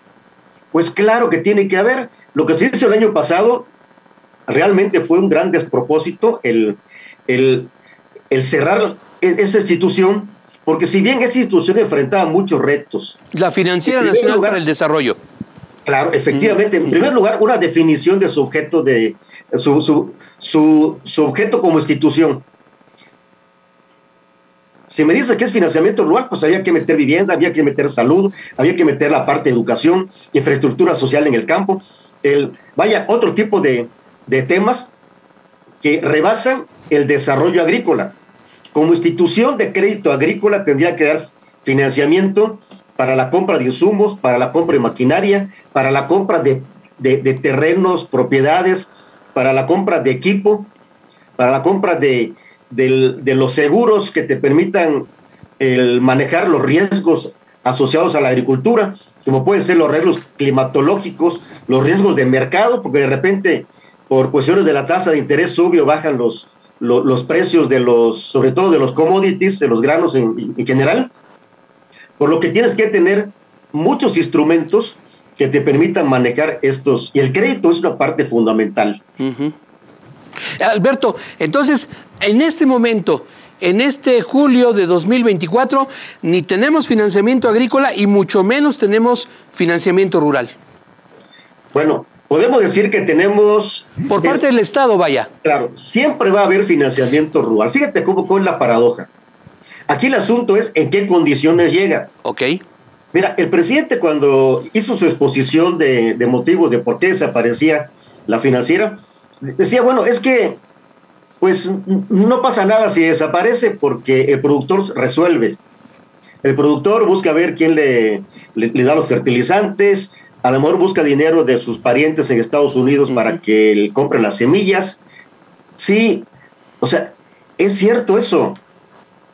S4: Pues claro que tiene que haber. Lo que se hizo el año pasado realmente fue un gran despropósito el, el, el cerrar esa institución, porque si bien esa institución enfrentaba muchos retos.
S2: La Financiera Nacional para el Desarrollo.
S4: Claro, efectivamente. En primer lugar, una definición de su objeto, de, su, su, su, su objeto como institución. Si me dices que es financiamiento rural, pues había que meter vivienda, había que meter salud, había que meter la parte de educación, infraestructura social en el campo. El, vaya, otro tipo de, de temas que rebasan el desarrollo agrícola. Como institución de crédito agrícola tendría que dar financiamiento para la compra de insumos, para la compra de maquinaria, para la compra de, terrenos, propiedades, para la compra de equipo, para la compra de, los seguros que te permitan el manejar los riesgos asociados a la agricultura, como pueden ser los riesgos climatológicos, los riesgos de mercado, porque de repente por cuestiones de la tasa de interés obvio bajan los, los, precios de los, sobre todo de los commodities, de los granos en, general, por lo que tienes que tener muchos instrumentos que te permitan manejar estos, y el crédito es una parte fundamental.
S2: Alberto, entonces, en este momento, en este julio de 2024, ni tenemos financiamiento agrícola y mucho menos tenemos financiamiento rural.
S4: Bueno, podemos decir que tenemos...
S2: Por parte del Estado, vaya.
S4: Claro, siempre va a haber financiamiento rural. Fíjate cómo, es la paradoja. Aquí el asunto es en qué condiciones llega.
S2: Ok.
S4: Mira, el presidente cuando hizo su exposición de, de motivos de por qué desaparecía la financiera, decía, bueno, es que pues no pasa nada si desaparece porque el productor resuelve. El productor busca ver quién le, le da los fertilizantes, a lo mejor busca dinero de sus parientes en Estados Unidos para que él compre las semillas. Sí, o sea, es cierto eso.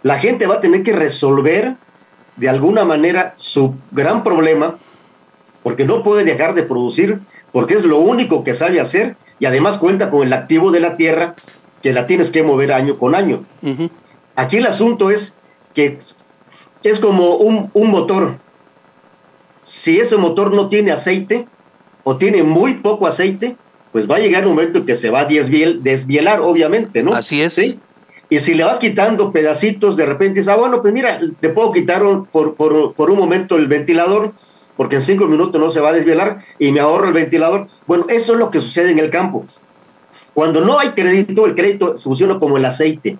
S4: La gente va a tener que resolver de alguna manera su gran problema porque no puede dejar de producir, porque es lo único que sabe hacer y además cuenta con el activo de la tierra que la tienes que mover año con año. Aquí el asunto es que es como un, un motor si ese motor no tiene aceite o tiene muy poco aceite, pues va a llegar un momento en que se va a desvielar, obviamente, ¿no?
S2: Así es.
S4: ¿Sí? Y si le vas quitando pedacitos, de repente dices, ah, bueno, pues mira, te puedo quitar por, por, un momento el ventilador, porque en cinco minutos no se va a desvielar y me ahorro el ventilador. Bueno, eso es lo que sucede en el campo. Cuando no hay crédito, el crédito funciona como el aceite.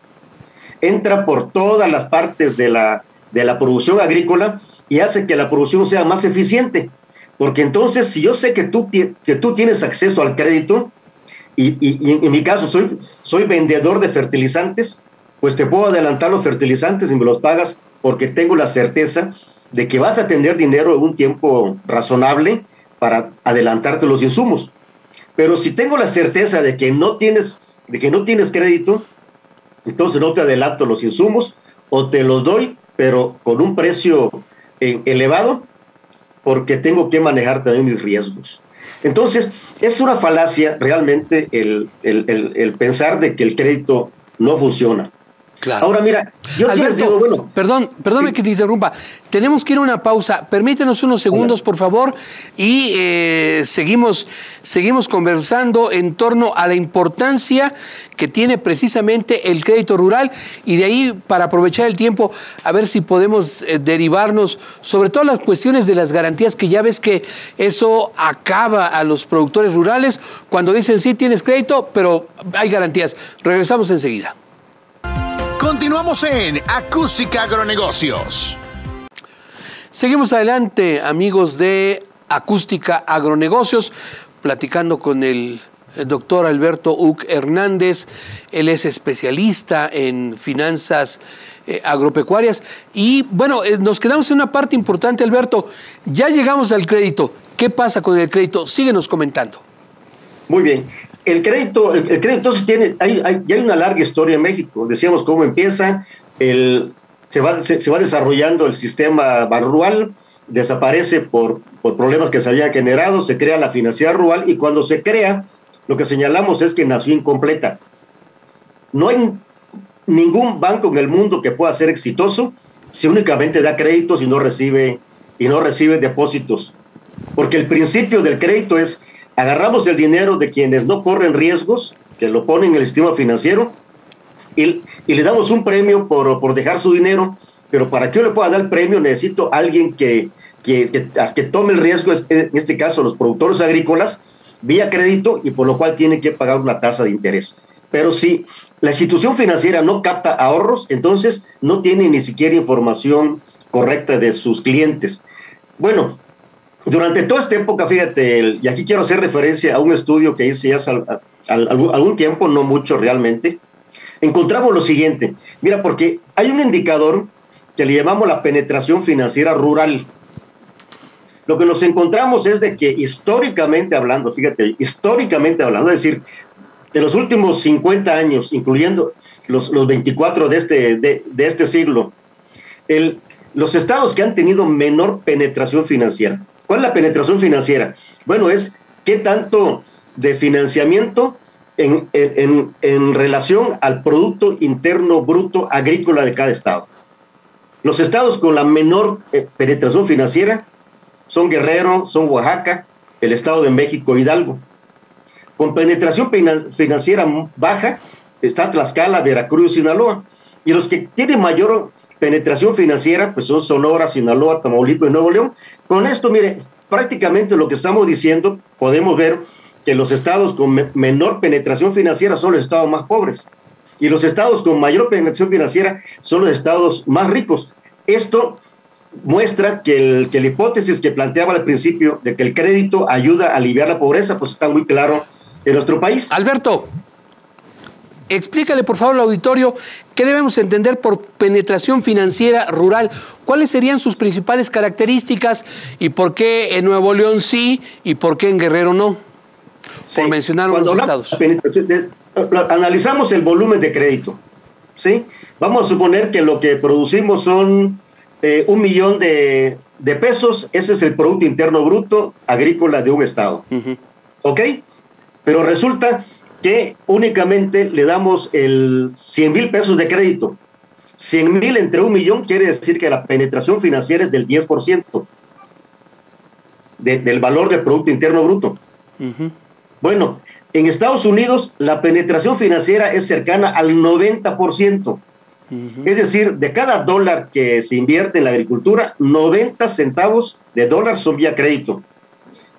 S4: Entra por todas las partes de la, de la producción agrícola y hace que la producción sea más eficiente. Porque entonces, si yo sé que tú, que tú tienes acceso al crédito, y, en, mi caso soy, soy vendedor de fertilizantes, pues te puedo adelantar los fertilizantes y me los pagas porque tengo la certeza de que vas a tener dinero en un tiempo razonable para adelantarte los insumos. Pero si tengo la certeza de que no tienes, de que no tienes crédito, entonces no te adelanto los insumos o te los doy, pero con un precio elevado porque tengo que manejar también mis riesgos. Entonces, es una falacia realmente el, el pensar de que el crédito no funciona.
S2: Ahora mira, yo Alberto, bueno. Perdón, perdóname que te interrumpa. Tenemos que ir a una pausa. Permítenos unos segundos, por favor, y eh, seguimos, seguimos conversando en torno a la importancia que tiene precisamente el crédito rural y de ahí, para aprovechar el tiempo, a ver si podemos eh, derivarnos sobre todas las cuestiones de las garantías, que ya ves que eso acaba a los productores rurales cuando dicen sí tienes crédito, pero hay garantías. Regresamos enseguida.
S1: Continuamos en Acústica Agronegocios.
S2: Seguimos adelante, amigos de Acústica Agronegocios, platicando con el, doctor Alberto Uc Hernández. Él es especialista en finanzas eh, agropecuarias. Y bueno, eh, nos quedamos en una parte importante, Alberto. Ya llegamos al crédito. ¿Qué pasa con el crédito? Síguenos comentando.
S4: Muy bien el crédito, el, crédito entonces tiene, hay, ya hay una larga historia en México. Decíamos cómo empieza, se, va, desarrollando el sistema rural, desaparece por, por problemas que se habían generado, se crea la financiera rural y cuando se crea, lo que señalamos es que nació incompleta. No hay ningún banco en el mundo que pueda ser exitoso si únicamente da créditos y no recibe, y no recibe depósitos. Porque el principio del crédito es agarramos el dinero de quienes no corren riesgos, que lo ponen en el sistema financiero, y, le damos un premio por, por, dejar su dinero, pero para que yo le pueda dar el premio necesito alguien que, que, que, tome el riesgo, en este caso los productores agrícolas, vía crédito y por lo cual tienen que pagar una tasa de interés. Pero si la institución financiera no capta ahorros, entonces no tiene ni siquiera información correcta de sus clientes. Bueno, durante toda esta época, fíjate, y aquí quiero hacer referencia a un estudio que hice ya hace algún tiempo, no mucho realmente, encontramos lo siguiente. Mira, porque hay un indicador que le llamamos la penetración financiera rural. Lo que nos encontramos es de que históricamente hablando, fíjate, históricamente hablando, es decir, en los últimos 50 años, incluyendo los, los 24 de este, de, de este siglo, los estados que han tenido menor penetración financiera. ¿Cuál es la penetración financiera? Bueno, es qué tanto de financiamiento en, en, en, relación al Producto Interno Bruto Agrícola de cada estado. Los estados con la menor eh, penetración financiera son Guerrero, son Oaxaca, el Estado de México, Hidalgo. Con penetración financiera baja está Tlaxcala, Veracruz, Sinaloa. Y los que tienen mayor penetración financiera, pues son Sonora, Sinaloa, Tamaulipas y Nuevo León. Con esto, mire, prácticamente lo que estamos diciendo, podemos ver que los estados con menor penetración financiera son los estados más pobres. Y los estados con mayor penetración financiera son los estados más ricos. Esto muestra que, el, que la hipótesis que planteaba al principio de que el crédito ayuda a aliviar la pobreza, pues está muy claro en nuestro país.
S2: Alberto, explícale por favor al auditorio qué debemos entender por penetración financiera rural, cuáles serían sus principales características y por qué en Nuevo León sí y por qué en Guerrero no. Por mencionar unos estados.
S4: analizamos el volumen de crédito. ¿sí? Vamos a suponer que lo que producimos son eh, un millón de, pesos, ese es el Producto Interno Bruto agrícola de un estado. ¿Ok? Pero resulta que únicamente le damos el 100 mil pesos de crédito. 100 mil entre un millón quiere decir que la penetración financiera es del 10% del valor del Producto Interno Bruto. Bueno, en Estados Unidos la penetración financiera es cercana al 90%. Es decir, de cada dólar que se invierte en la agricultura, 90 centavos de dólar son vía crédito.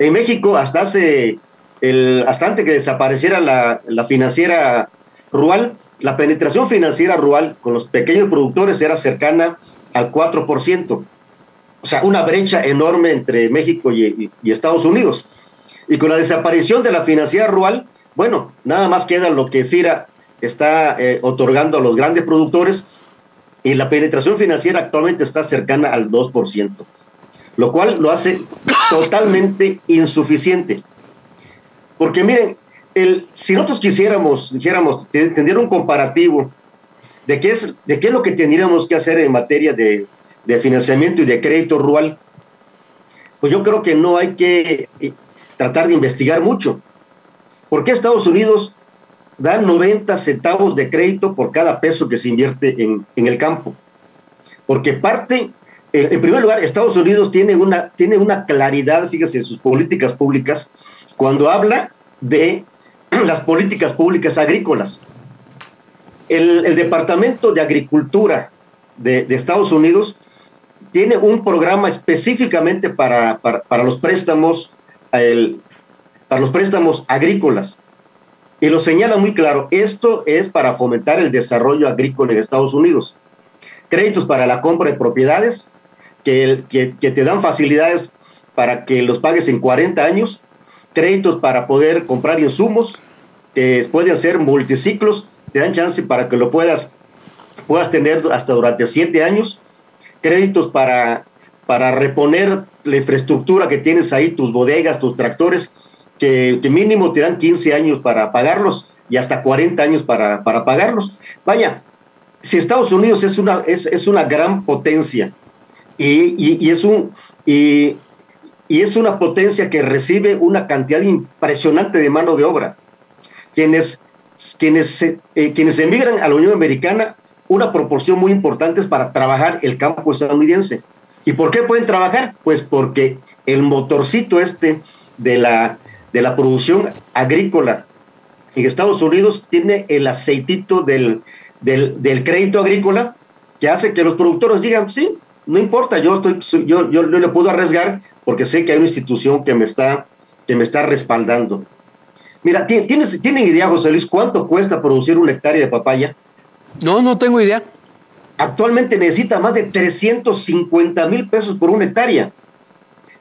S4: En México, hasta hace el, hasta que desapareciera la, la financiera rural, la penetración financiera rural con los pequeños productores era cercana al 4%. O sea, una brecha enorme entre México y, y, Estados Unidos. Y con la desaparición de la financiera rural, bueno, nada más queda lo que FIRA está eh, otorgando a los grandes productores y la penetración financiera actualmente está cercana al 2%, lo cual lo hace totalmente insuficiente. Porque miren, el, si nosotros quisiéramos, dijéramos, tener un comparativo de qué, es, de qué es lo que tendríamos que hacer en materia de, de financiamiento y de crédito rural, pues yo creo que no hay que eh, tratar de investigar mucho. ¿Por qué Estados Unidos da 90 centavos de crédito por cada peso que se invierte en, en el campo? Porque parte, en primer lugar, Estados Unidos tiene una, tiene una claridad, fíjese, en sus políticas públicas, cuando habla de las políticas públicas agrícolas. El, Departamento de Agricultura de, Estados Unidos tiene un programa específicamente para, para, los préstamos para los préstamos agrícolas y lo señala muy claro. Esto es para fomentar el desarrollo agrícola en Estados Unidos. Créditos para la compra de propiedades que, que, que te dan facilidades para que los pagues en 40 años créditos para poder comprar insumos, que pueden ser multiciclos, te dan chance para que lo puedas, puedas tener hasta durante siete años, créditos para, para reponer la infraestructura que tienes ahí, tus bodegas, tus tractores, que, mínimo te dan 15 años para pagarlos y hasta 40 años para, para pagarlos. Vaya, si Estados Unidos es una, es, es una gran potencia y, y, y es un, y, y es una potencia que recibe una cantidad impresionante de mano de obra. Quienes, quienes, eh, quienes emigran a la Unión Americana una proporción muy importante para trabajar el campo estadounidense. ¿Y por qué pueden trabajar? Pues porque el motorcito este de la, de la producción agrícola en Estados Unidos tiene el aceitito del, del, crédito agrícola que hace que los productores digan, sí, no importa, yo, estoy, yo, yo, le puedo arriesgar porque sé que hay una institución que me está, que me está respaldando. Mira, ¿tienes, ¿tienen idea, José Luis, cuánto cuesta producir una hectárea de papaya?
S2: No, no tengo idea.
S4: Actualmente necesita más de 350 mil pesos por una hectárea.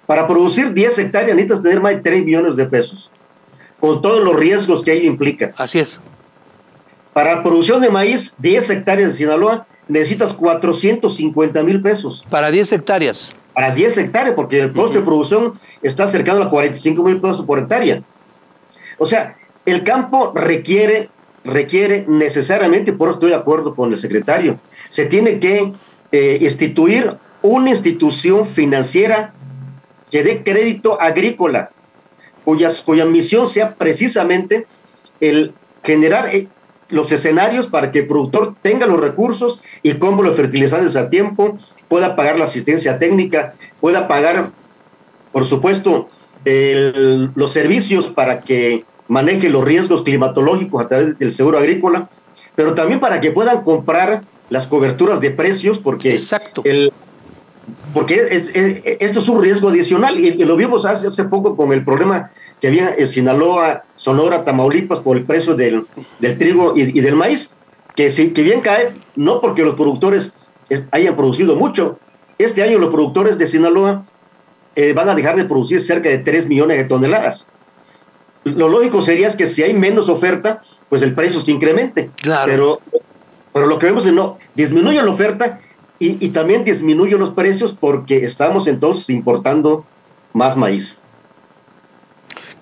S4: Para producir 10 hectáreas necesitas tener más de 3 millones de pesos, con todos los riesgos que ello implica.
S2: Así es.
S4: Para producción de maíz, 10 hectáreas de Sinaloa, necesitas 450 mil pesos.
S2: Para 10 hectáreas.
S4: Para 10 hectáreas, porque el costo de producción está cercano a 45 mil pesos por hectárea. O sea, el campo requiere, requiere necesariamente, por eso estoy de acuerdo con el secretario, se tiene que eh, instituir una institución financiera que dé crédito agrícola, cuya misión sea precisamente el generar eh, los escenarios para que el productor tenga los recursos y compre los fertilizantes a tiempo, pueda pagar la asistencia técnica, pueda pagar, por supuesto, los servicios para que maneje los riesgos climatológicos a través del seguro agrícola, pero también para que puedan comprar las coberturas de precios, porque
S2: Exacto.
S4: el, porque esto es un riesgo adicional y, lo vimos hace, hace, poco con el problema que había en Sinaloa, Sonora, Tamaulipas por el precio del, trigo y, del maíz, que, si, que bien cae, no porque los productores hayan producido mucho. Este año los productores de Sinaloa eh, van a dejar de producir cerca de 3 millones de toneladas. Lo lógico sería que si hay menos oferta, pues el precio se incremente.
S2: Claro.
S4: Pero, pero lo que vemos es no, disminuye la oferta y, también disminuye los precios porque estamos entonces importando más maíz.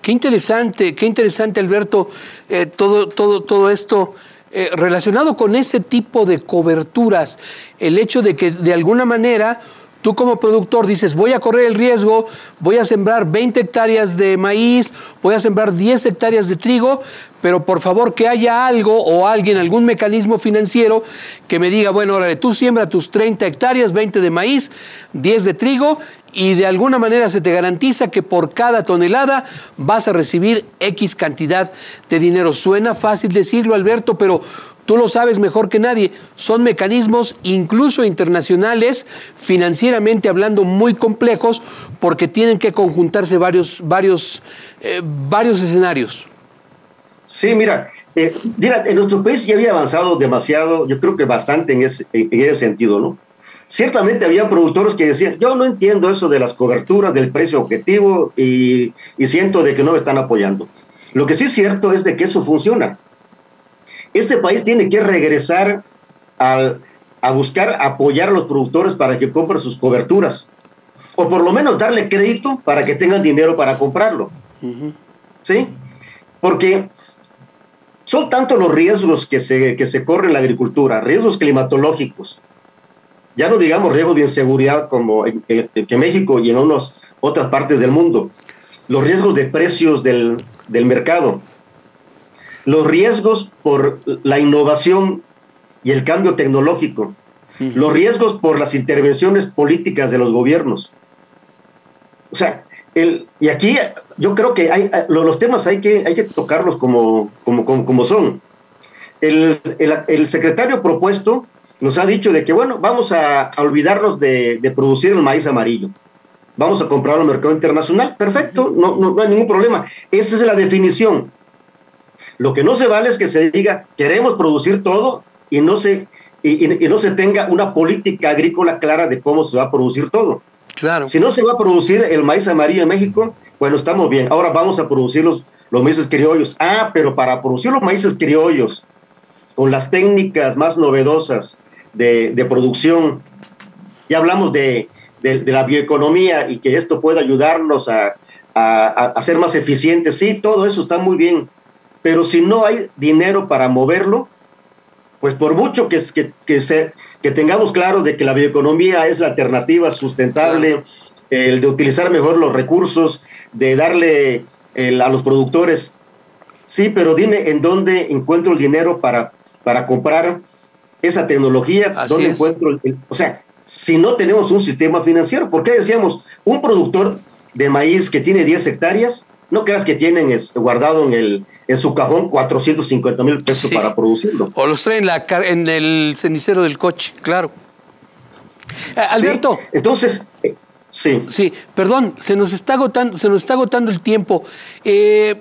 S2: Qué interesante, qué interesante, Alberto, eh, todo, todo, todo esto eh, relacionado con ese tipo de coberturas, el hecho de que de alguna manera tú como productor dices, voy a correr el riesgo, voy a sembrar 20 hectáreas de maíz, voy a sembrar 10 hectáreas de trigo, pero por favor que haya algo o alguien, algún mecanismo financiero que me diga, bueno, órale, tú siembra tus 30 hectáreas, 20 de maíz, 10 de trigo y de alguna manera se te garantiza que por cada tonelada vas a recibir X cantidad de dinero. Suena fácil decirlo, Alberto, pero tú lo sabes mejor que nadie. Son mecanismos incluso internacionales, financieramente hablando, muy complejos porque tienen que conjuntarse varios, varios, eh, varios escenarios.
S4: Sí, mira, eh, mira, en nuestro país ya había avanzado demasiado, yo creo que bastante en ese, en ese sentido, ¿no? Ciertamente había productores que decían, yo no entiendo eso de las coberturas, del precio objetivo y, y siento de que no me están apoyando. Lo que sí es cierto es de que eso funciona. Este país tiene que regresar al, a buscar apoyar a los productores para que compren sus coberturas. O por lo menos darle crédito para que tengan dinero para comprarlo. ¿Sí? Porque son tantos los riesgos que se, que se corren en la agricultura, riesgos climatológicos, ya no digamos riesgos de inseguridad como en, México y en unas otras partes del mundo, los riesgos de precios del, del mercado, los riesgos por la innovación y el cambio tecnológico, los riesgos por las intervenciones políticas de los gobiernos. O sea, el, y aquí yo creo que hay, los temas hay que, hay que tocarlos como, como, como, son. El, el, secretario propuesto nos ha dicho de que, bueno, vamos a, olvidarnos de, de, producir el maíz amarillo. Vamos a comprarlo al mercado internacional. Perfecto, no, no, hay ningún problema. Esa es la definición. Lo que no se vale es que se diga, queremos producir todo y no se, y no se tenga una política agrícola clara de cómo se va a producir todo.
S2: Claro.
S4: Si no se va a producir el maíz amarillo en México, bueno, estamos bien. Ahora vamos a producir los, los maíces criollos. Ah, pero para producir los maíces criollos, con las técnicas más novedosas de, de producción, ya hablamos de, de, la bioeconomía y que esto puede ayudarnos a, a, a, ser más eficientes. Sí, todo eso está muy bien. Pero si no hay dinero para moverlo, pues por mucho que, que, que, se, que tengamos claro de que la bioeconomía es la alternativa sustentable, el de utilizar mejor los recursos, de darle a los productores, sí, pero dime en dónde encuentro el dinero para, para comprar esa tecnología? ¿Dónde encuentro? o sea, si no tenemos un sistema financiero, ¿por qué decíamos un productor de maíz que tiene 10 hectáreas? No creas que tienen este, guardado en, el, en su cajón 450 mil pesos para producirlo.
S2: O los traen la, en el cenicero del coche, claro. Eh, Alberto.
S4: Entonces, eh, sí.
S2: Sí, perdón, se nos está agotando, se nos está agotando el tiempo. Eh,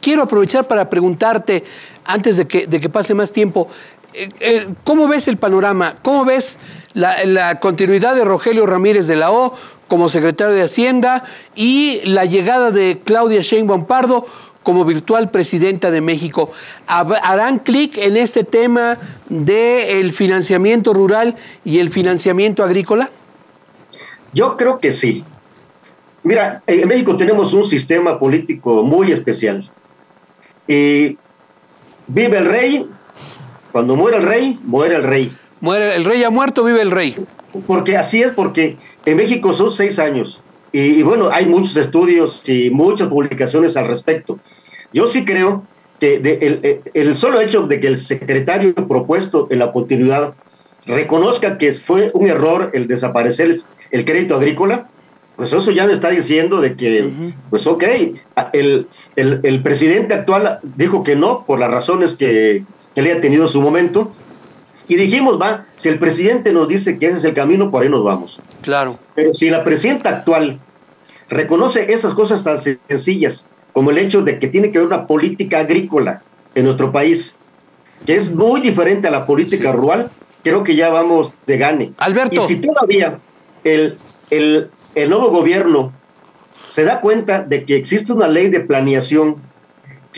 S2: quiero aprovechar para preguntarte, antes de que, de que pase más tiempo, ¿cómo ves el panorama? ¿Cómo ves la, continuidad de Rogelio Ramírez de la O como secretario de Hacienda y la llegada de Claudia Sheinbaum Pardo como virtual presidenta de México. ¿Harán clic en este tema del financiamiento rural y el financiamiento agrícola?
S4: Yo creo que sí. Mira, en México tenemos un sistema político muy especial. Y vive el rey, cuando muere el rey, muere el rey.
S2: Muere el rey ha muerto, vive el rey.
S4: Porque así es, porque en México son seis años. Y, bueno, hay muchos estudios y muchas publicaciones al respecto. Yo sí creo que el, el, solo hecho de que el secretario propuesto en la continuidad reconozca que fue un error el desaparecer el, crédito agrícola, pues eso ya me está diciendo de que, pues ok, el, el, presidente actual dijo que no por las razones que él haya tenido en su momento, y dijimos, va, si el presidente nos dice que ese es el camino, por ahí nos vamos.
S2: Claro.
S4: Pero si la presidenta actual reconoce esas cosas tan sencillas como el hecho de que tiene que haber una política agrícola en nuestro país, que es muy diferente a la política rural, creo que ya vamos de gane.
S2: Alberto.
S4: Y si todavía el, el, el nuevo gobierno se da cuenta de que existe una ley de planeación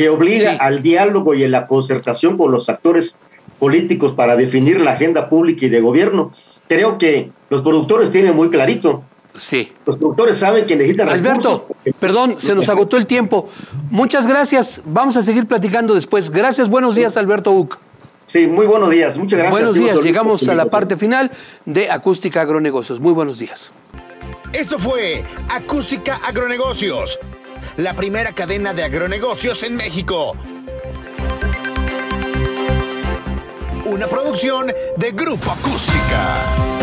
S4: que obliga al diálogo y a la concertación con los actores políticos para definir la agenda pública y de gobierno. Creo que los productores tienen muy clarito.
S2: Sí.
S4: Los productores saben que necesitan
S2: Alberto, perdón, se nos agotó el tiempo. Muchas gracias. Vamos a seguir platicando después. Gracias, buenos días, Alberto Uc.
S4: Sí, muy buenos días. Muchas gracias.
S2: Buenos días. Llegamos a la parte final de Acústica Agronegocios. Muy buenos días.
S1: Eso fue Acústica Agronegocios, la primera cadena de agronegocios en México una producción de Grupo Acústica.